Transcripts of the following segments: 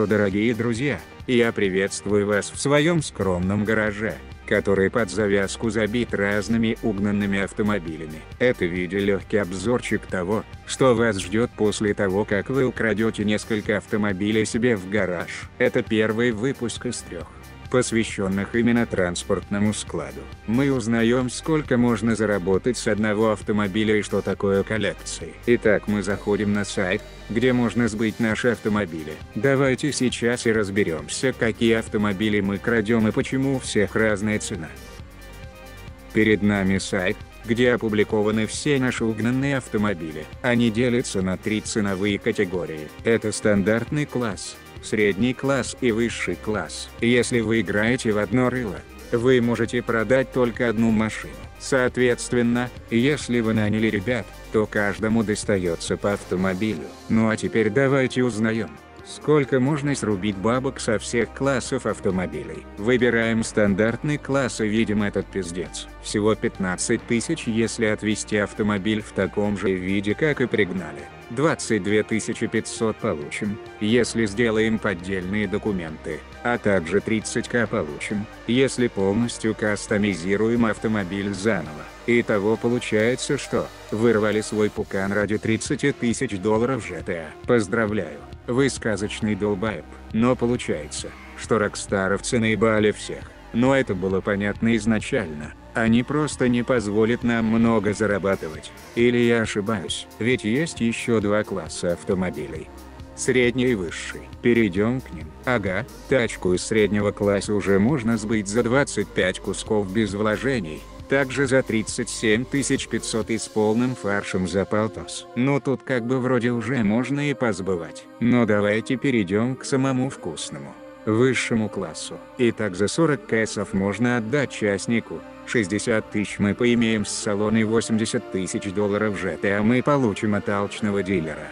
что, дорогие друзья, я приветствую вас в своем скромном гараже, который под завязку забит разными угнанными автомобилями. Это видео легкий обзорчик того, что вас ждет после того как вы украдете несколько автомобилей себе в гараж. Это первый выпуск из трех посвященных именно транспортному складу. Мы узнаем сколько можно заработать с одного автомобиля и что такое коллекции. Итак мы заходим на сайт, где можно сбыть наши автомобили. Давайте сейчас и разберемся какие автомобили мы крадем и почему у всех разная цена. Перед нами сайт, где опубликованы все наши угнанные автомобили. Они делятся на три ценовые категории. Это стандартный класс, средний класс и высший класс. Если вы играете в одно рыло, вы можете продать только одну машину. Соответственно, если вы наняли ребят, то каждому достается по автомобилю. Ну а теперь давайте узнаем, Сколько можно срубить бабок со всех классов автомобилей? Выбираем стандартный класс и видим этот пиздец. Всего 15 тысяч если отвезти автомобиль в таком же виде как и пригнали. 22 500 получим, если сделаем поддельные документы, а также 30к получим, если полностью кастомизируем автомобиль заново. Итого получается что, вырвали свой пукан ради 30 тысяч долларов GTA. Поздравляю, вы сказочный долбаеб, но получается, что рокстаровцы наебали всех. Но это было понятно изначально. Они просто не позволят нам много зарабатывать. Или я ошибаюсь, ведь есть еще два класса автомобилей. Средний и высший. Перейдем к ним. Ага, тачку из среднего класса уже можно сбыть за 25 кусков без вложений. Также за 37 500 и с полным фаршем за полтос. Ну тут как бы вроде уже можно и позбывать. Но давайте перейдем к самому вкусному высшему классу. Итак за 40 кэсов можно отдать частнику, 60 тысяч мы поимеем с салона и 80 тысяч долларов GTA мы получим от алчного дилера.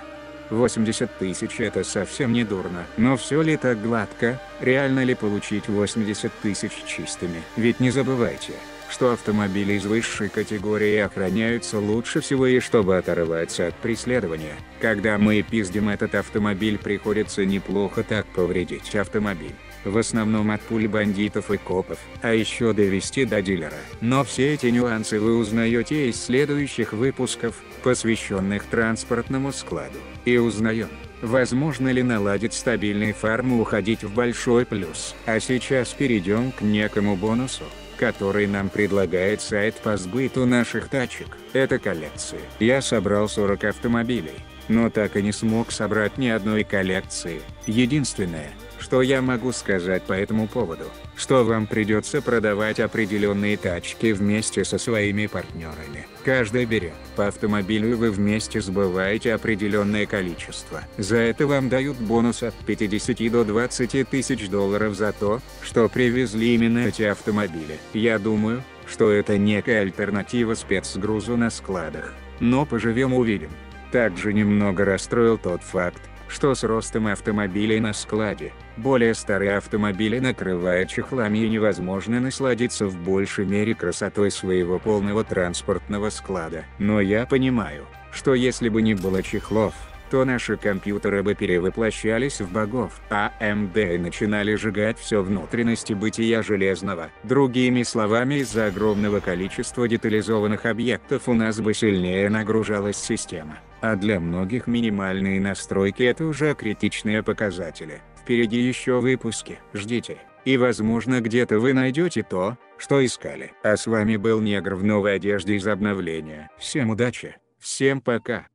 80 тысяч это совсем не дурно. Но все ли так гладко, реально ли получить 80 тысяч чистыми? Ведь не забывайте, что автомобили из высшей категории охраняются лучше всего и чтобы оторваться от преследования. Когда мы пиздим этот автомобиль приходится неплохо так повредить автомобиль. В основном от пуль бандитов и копов, а еще довести до дилера. Но все эти нюансы вы узнаете из следующих выпусков, посвященных транспортному складу. И узнаем, возможно ли наладить стабильный фарм уходить в большой плюс. А сейчас перейдем к некому бонусу который нам предлагает сайт по сбыту наших тачек. Это коллекции. Я собрал 40 автомобилей, но так и не смог собрать ни одной коллекции. Единственное, что я могу сказать по этому поводу, что вам придется продавать определенные тачки вместе со своими партнерами. Каждый берет по автомобилю и вы вместе сбываете определенное количество. За это вам дают бонус от 50 до 20 тысяч долларов за то, что привезли именно эти автомобили. Я думаю, что это некая альтернатива спецгрузу на складах. Но поживем увидим. Также немного расстроил тот факт, что с ростом автомобилей на складе, более старые автомобили накрывают чехлами и невозможно насладиться в большей мере красотой своего полного транспортного склада. Но я понимаю, что если бы не было чехлов, то наши компьютеры бы перевоплощались в богов, а AMD начинали сжигать все внутренности бытия железного. Другими словами из-за огромного количества детализованных объектов у нас бы сильнее нагружалась система. А для многих минимальные настройки это уже критичные показатели. Впереди еще выпуски, ждите. И возможно где-то вы найдете то, что искали. А с вами был Негр в новой одежде из обновления. Всем удачи, всем пока.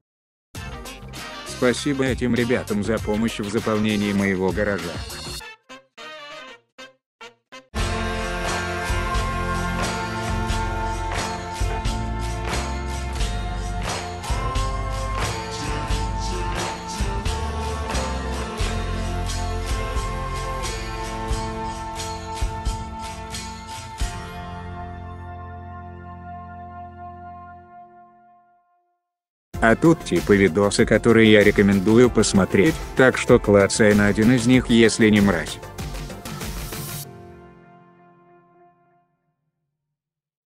Спасибо этим ребятам за помощь в заполнении моего гаража. А тут типа видосы которые я рекомендую посмотреть, так что клацай на один из них если не мразь.